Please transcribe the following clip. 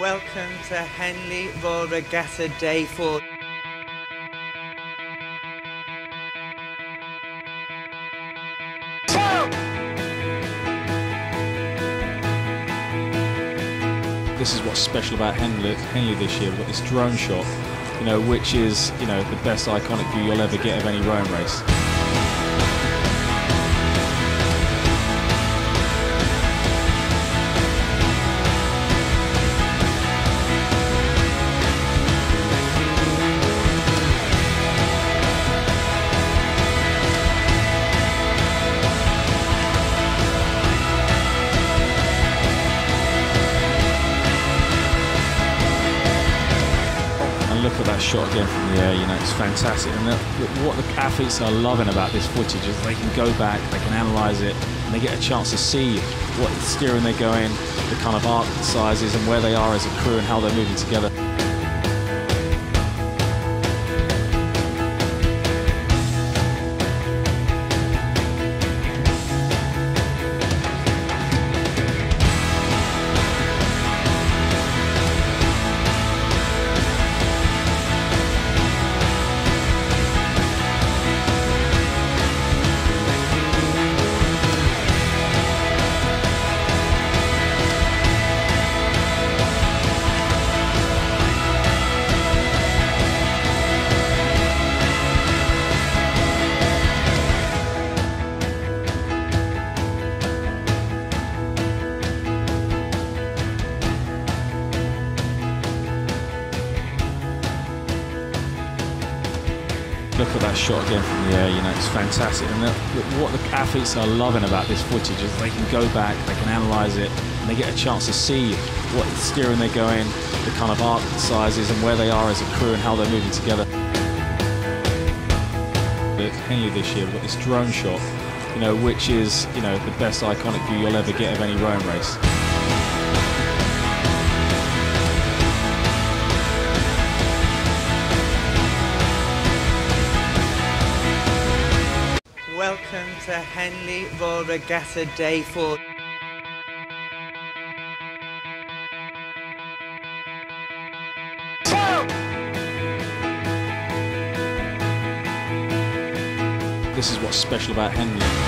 Welcome to Henley Royal Regatta Day 4. This is what's special about Henley, Henley this year. We've got this drone shot, you know, which is, you know, the best iconic view you'll ever get of any rowing race. And look at that shot again from the air, you know, it's fantastic. And the, what the athletes are loving about this footage is they can go back, they can analyse it, and they get a chance to see what steering they're going, the kind of arc sizes, and where they are as a crew and how they're moving together. Look at that shot again from the air, you know, it's fantastic. And what the athletes are loving about this footage is they can go back, they can analyse it, and they get a chance to see what steering they're going, the kind of arc sizes, and where they are as a crew and how they're moving together. At Henley this year, we've got this drone shot, you know, which is, you know, the best iconic view you'll ever get of any rowing race. To Henley Royal Regatta Day 4. This is what's special about Henley.